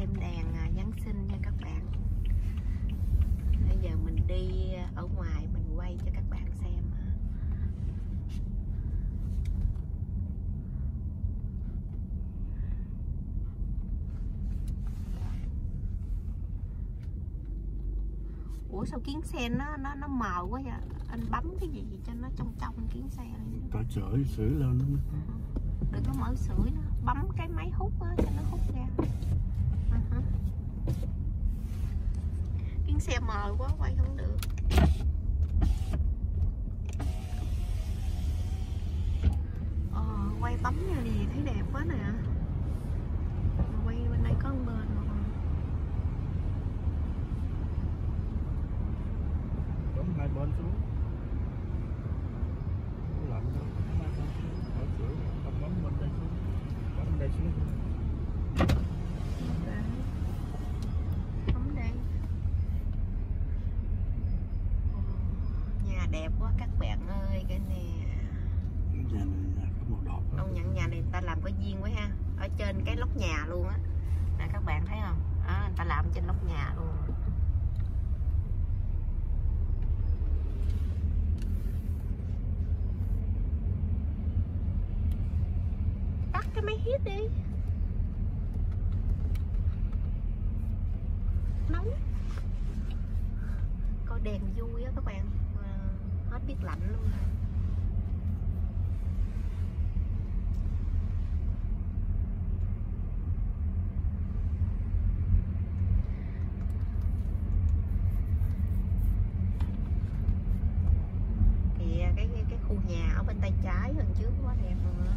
xem đèn à, Giáng sinh nha các bạn Bây giờ mình đi ở ngoài mình quay cho các bạn xem ha. Ủa sao kiến sen nó nó nó mờ quá vậy? Anh bấm cái gì cho nó trong trong kiến sen này. có sưởi lên nó mới đừng có mở sưởi nó bấm cái máy hút á cho nó hút ra À hả. kiến xe mờ quá quay không được ờ, quay bấm như này thấy đẹp quá nè Mà quay bên đây có một bên mà bấm hai bên xuống không lạnh đâu bấm hai bên xuống ở sưởi không bấm bên đây xuống bấm đây xuống Đấy. bấm đây Ồ, nhà đẹp quá các bạn ơi cái nè nhà này nhà có màu đỏ công nhận nhà này người viên quá ha. Ở trên cái lóc nhà luôn á. Nè các bạn thấy không? Đó, người ta làm trên lóc nhà luôn. Tắt cái máy hít đi. Nóng. Coi đèn vui á các bạn. À, hết biết lạnh luôn kìa cái cái, cái khu nhà ở bên tay trái lần trước quá đẹp luôn á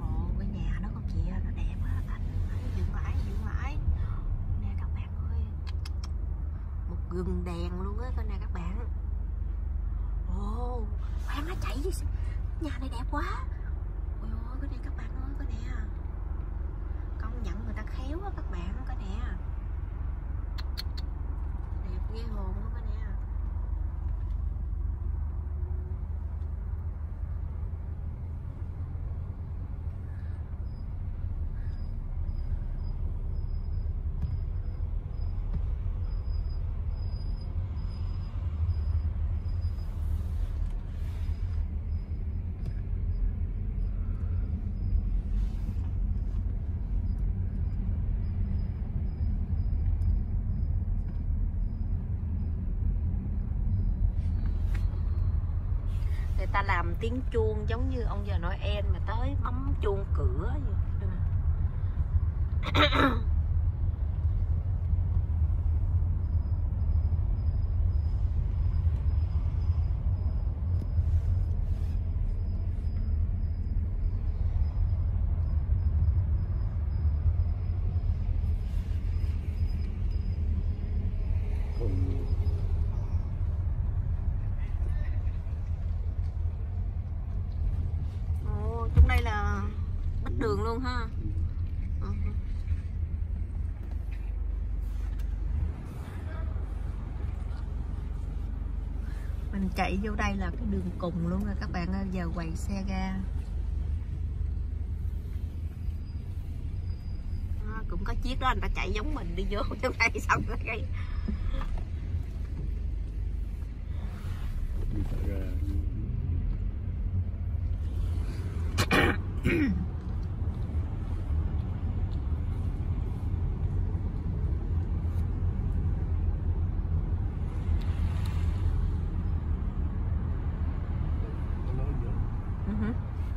Ồ, cái nhà đó con chị ơi, nó đẹp á anh dừng lại dừng lại nè các bạn ơi gừng đèn luôn á, coi nè các bạn. Ồ, khoan nó chạy đi. Nhà này đẹp quá ôi ôi cái này các bạn ơi coi nè công nhận người ta khéo á các bạn coi nè đẹp ghê hồn luôn coi nè người ta làm tiếng chuông giống như ông già Noel mà tới bấm chuông cửa vậy. còn Ồ, trong đây là đất đường luôn ha. Ừ. Mình chạy vô đây là cái đường cùng luôn rồi các bạn ơi, giờ quầy xe ra. à, cũng có chiếc đó anh ta chạy giống mình đi vô trong đây xong rồi cái đi tại ra Nó nói gì? Ừ hử.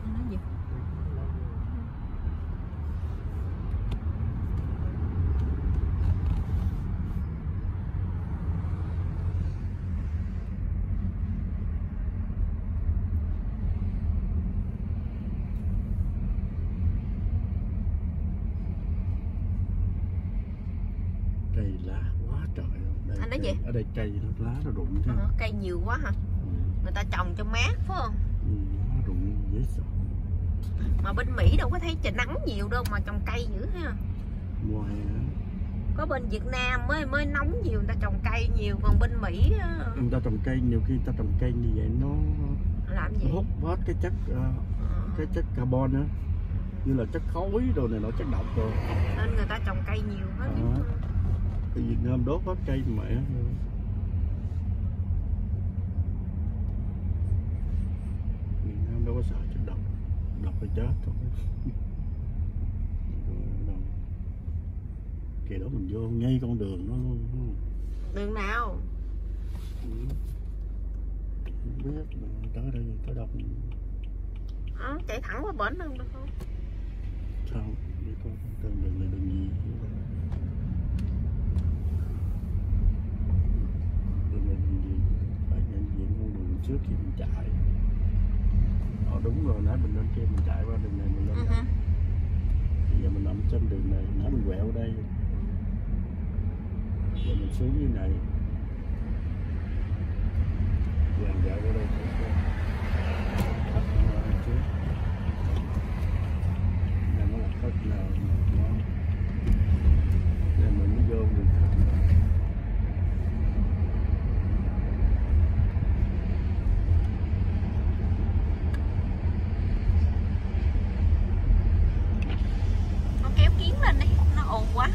Anh nói gì? Nó nói gì? cây lá quá trời gì? ở đây cây nó lá nó rụng chứ Ờ, cây nhiều quá hả? ừ. Người ta trồng cho mát phải không? Ừ, lá rụng dễ sợ Mà bên Mỹ đâu có thấy trời nắng nhiều đâu mà trồng cây dữ ha. mùa hè có bên Việt Nam mới mới nóng nhiều người ta trồng cây nhiều còn bên Mỹ người ta trồng cây nhiều khi người ta trồng cây như vậy nó, làm gì nó hút hết cái chất ờ, Ờ, cái chất carbon á như là chất khói đồ này nó chất độc rồi nên người ta trồng cây nhiều hết Ờ. thì Việt Nam đốt hết cây mẹ. Việt Nam đâu có sợ chất độc. Độc thì chết thôi. Kỳ đó mình vô ngay con đường nó luôn đường nào? Không biết mà tới đây tới đâu Ờ, chạy thẳng qua bển luôn được không? Sao đi coi đường đường này đường gì đường này đường gì phải nhận diện con đường trước khi mình chạy. Ờ đúng rồi nãy mình lên kia mình chạy qua đường này mình lên Ừ đây hử. bây giờ mình nằm trên đường này nãy mình quẹo đây. Giờ mình xuống như này. Giờ quẹo qua đây Khách qua trước. Này nó là khách nào mà nó Đây mình mới vô mình khách nào. nó kéo kiến lên đi nó ồn quá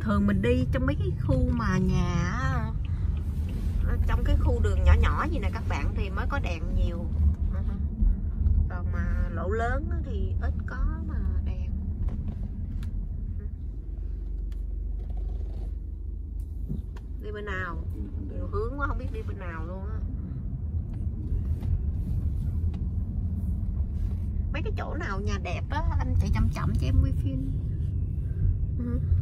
thường thường mình đi trong mấy cái khu mà nhà trong cái khu đường nhỏ nhỏ gì nè các bạn thì mới có đèn nhiều. Còn mà lộ lớn thì ít có mà đèn. Đi bên nào? Nhiều hướng quá, không biết đi bên nào luôn á. Mấy cái chỗ nào nhà đẹp á, anh chạy chậm chậm cho em quay phim. Uh -huh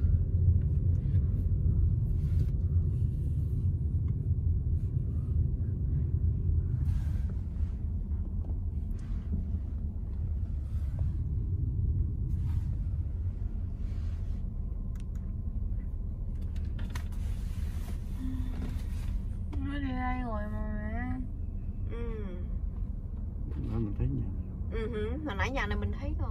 đi đây rồi mà mẹ ừ Đó mình thấy nhà ừ hồi nãy nhà này mình thấy rồi.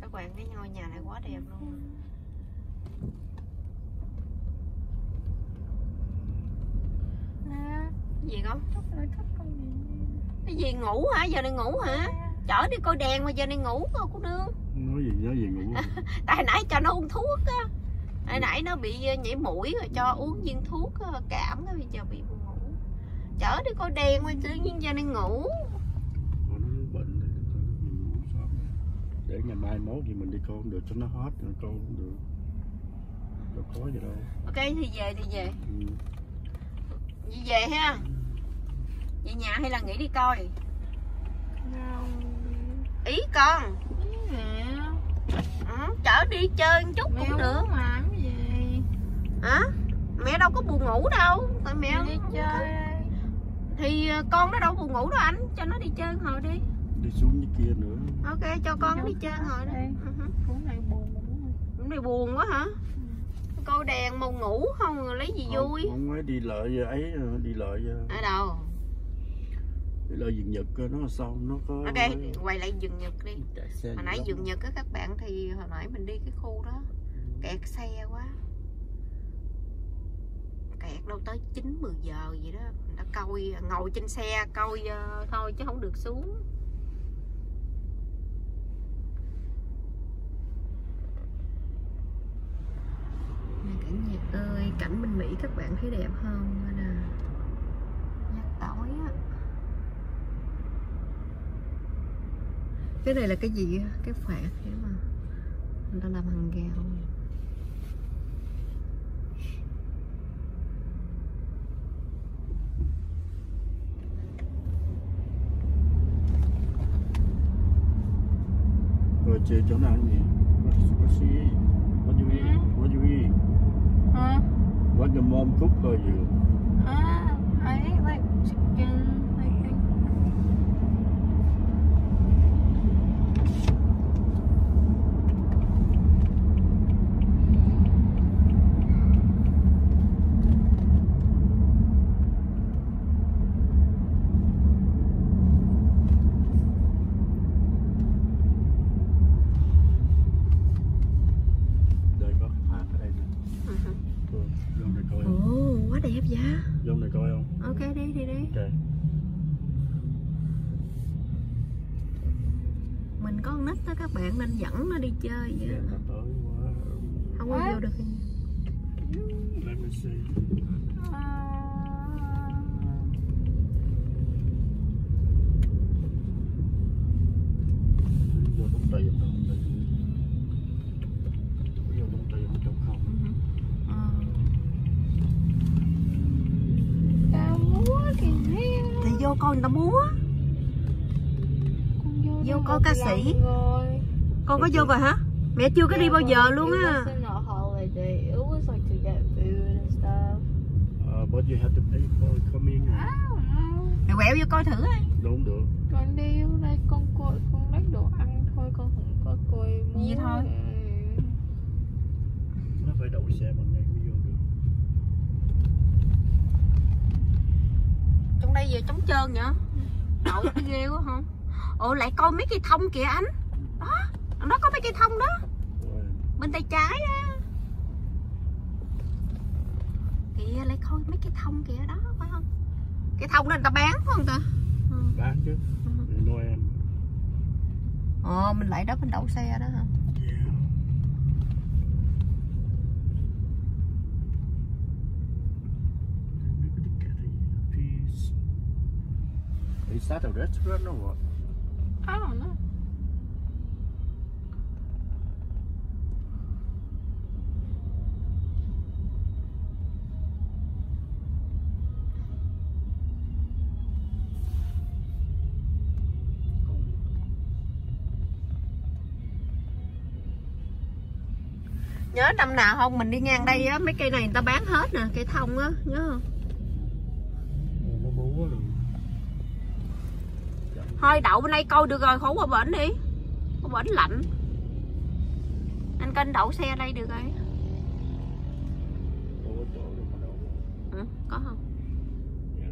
Các bạn cái ngôi nhà này quá đẹp luôn. Gì không cái gì ngủ hả? Giờ này ngủ hả? Chở đi coi đèn mà giờ này ngủ cô nương Nói gì nói gì ngủ tại nãy cho nó uống thuốc á hồi nãy nó bị ờ, nhảy mũi rồi cho uống viên thuốc ờ, cảm á bây giờ bị buồn ngủ. Chở đi coi đèn mà tự nhiên giờ này ngủ. Còn nó bệnh thì mình ngủ sao Để ngày mai mốt thì mình đi coi không được cho nó hết rồi coi không được. Đâu có gì đâu. Ok thì về thì về. Ừ. về ha. Về nhà hay là nghỉ đi coi? Nào ý con. Mẹ. Ừ, chở đi chơi một chút Mẹ cũng được. mà hả mẹ đâu có buồn ngủ đâu tại mẹ đi chơi thì ờ, con nó đâu buồn ngủ đâu anh cho nó đi chơi hồi đi Đi xuống dưới kia nữa ok cho con đi chơi hồi đi Đây. Ừ. Cũng này buồn Hôm nay buồn quá hả? Coi đèn mà ngủ không rồi lấy gì Không- vui? Không ấy đi lợi ấy đi lợi Ở đâu? đi lợi diện nhật nó sao nó có Ok, quay lại dừng nhật đi. Hồi nãy dừng nhật á các bạn thì hồi nãy mình đi cái khu đó kẹt xe quá. Kẹt đâu tới 9 10 giờ vậy đó. Ta coi ngồi trên xe coi ờ, thôi chứ không được xuống. Cảnh nhật ơi, cảnh bên Mỹ các bạn thấy đẹp không? Nè. Nhạc tối á. Cái này là cái gì? Cái phạt thế mà Người ta làm hàng gạo chơi chỗ nào nhỉ what what she eat? what you eat what you eat Hả? what your mom cook for you Ah, I ate like chicken, I think. Vậy vô này coi không? Ok đi đi đi. Ok. Mình có con nít đó các bạn nên dẫn nó đi chơi vậy. Tới quá. Không có vô được let me see. Vô công ty rồi người ta múa. Con vô Vô coi ca sĩ. rồi. Con có vô rồi hả? Mẹ chưa có đi bao giờ luôn á. uh, but you have to pay for coming I don't know. mẹ quẹo vô coi thử đi. Đúng được. Con đi vô đây con coi con lấy đồ ăn thôi con không có coi. Vậy thôi. Nó phải đậu xe bằng này mới vô được trong đây giờ trống trơn vậy? Đậu cái ghê quá không ồ lại coi mấy cây thông kìa anh. Đó nó có mấy cây thông đó. Bên tay trái á. Kìa lại coi mấy cây thông kìa đó phải không? Cây thông đó người ta bán phải không ta? Ừ. bán chứ. Để Noel ồ mình lại đó mình đậu xe đó hả yeah. Peace. Is that a restaurant or what? I don't know. nhớ năm nào không mình đi ngang đây á, mấy cây này người ta bán hết nè, cây thông á, nhớ không thôi đậu bên đây coi được rồi khổ qua bển đi qua bển lạnh anh kênh đậu xe đây được rồi ừ, có không Dạ,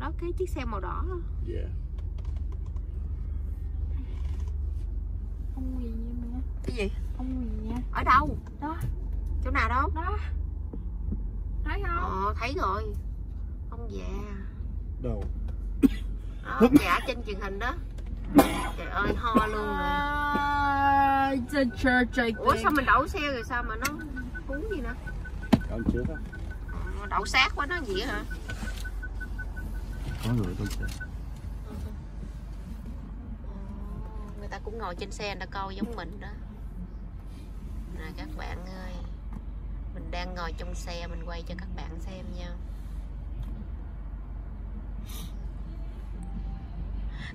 đó cái chiếc xe màu đỏ. Yeah. Cái gì Ông gì nha? ở đâu Đó. chỗ nào đâu Đó. Thấy không? ờ thấy rồi ông già Đâu? đó ông già trên truyền hình đó trời ơi ho luôn rồi it's a church, I ủa sao mình đậu xe rồi sao mà nó cuốn gì nữa Con trước á. Ờ, đậu sát quá nó gì hả Có người con sẽ. Ờ, người ta cũng ngồi trên xe người ta coi giống mình đó nè các bạn ơi mình đang ngồi trong xe, mình quay cho các bạn xem nha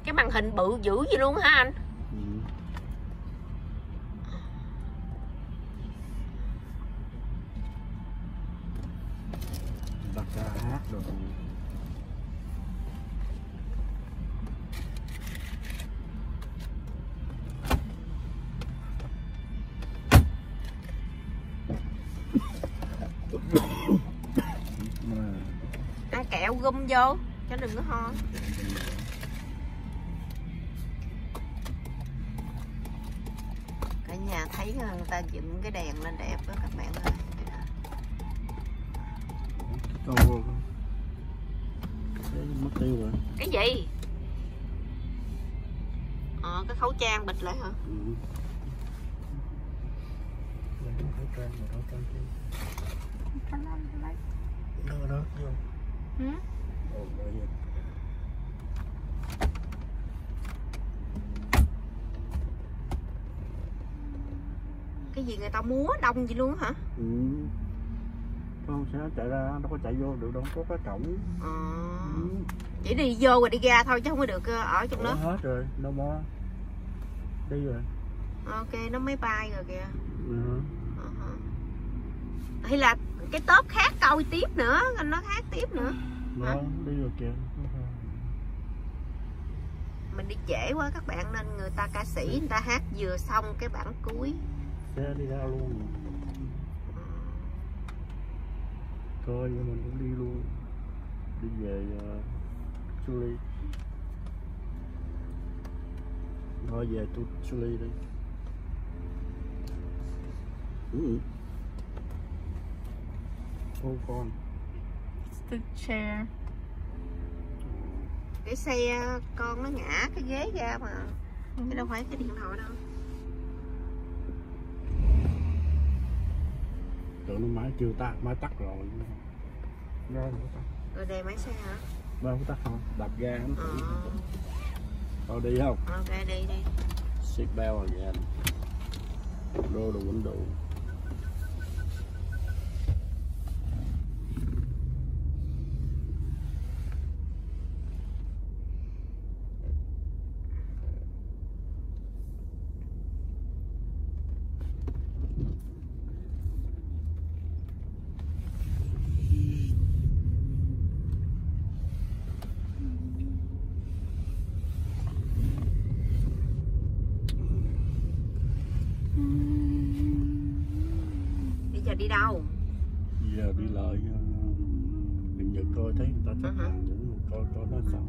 cái màn hình bự dữ gì luôn ha anh Ừ. Đặt ra hát rồi. Gum vô cho đừng có ho cả nhà thấy người ta dựng cái đèn lên đẹp đó các bạn ơi câu mất tiêu rồi. cái gì ờ cái khẩu trang bịt lại hả Ừ. Khẩu trang khẩu trang. Đó, đó, vô. Ừ? Vậy. cái gì người ta múa đông gì luôn hả Ừ. Con sẽ chạy ra, đâu có chạy vô được đâu, có cái cổng. ờ Ừ. chỉ đi vô rồi đi ra thôi chứ không có được ờ, ở trong Ủa, đó hết rồi, no more. Đi rồi. ok nó máy bay rồi kìa Ừ. Ờ hả. hay là cái tốp khác coi tiếp nữa nó khác tiếp nữa Đó, đi rồi kìa. mình đi trễ quá các bạn nên người ta ca sĩ người ta hát vừa xong cái bản cuối Xe đi ra luôn. Coi vậy mình cũng đi luôn. Đi về uh, Chuli. thôi về tôi xử lý đi ừ. Ô con It's the chair. cái xe con nó ngã cái ghế ra mà. Ừ. chứ đâu phải cái điện thoại đâu. Tưởng nó máy chưa tắt máy tắt rồi. Ra có tắt. Rồi đề máy xe hả? Ra không tắt không? Đạp ga nó ờ. Thôi đi không? Ok đi đi. Seat belt again. Roll the window giờ đi đâu? Giờ đi lại uh, điện nhật coi thấy người ta Ừ hả? hàng nữa coi coi nó sao.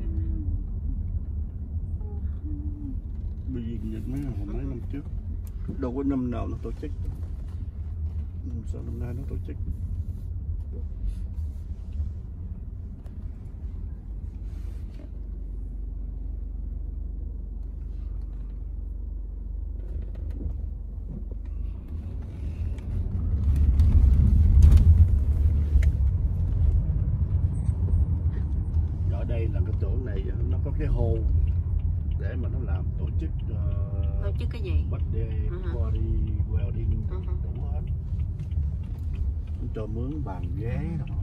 Bởi vì nhật mấy hồi mấy năm trước. Đâu có năm nào nó tổ chức. Ừ, sao năm nay nó tổ chức ở đây là cái chỗ này nó có cái hồ để mà nó làm tổ chức uh, tổ chức cái gì? birthday Ừ hả? party wedding Ừ đủ hết. Cho mướn bàn ghế rồi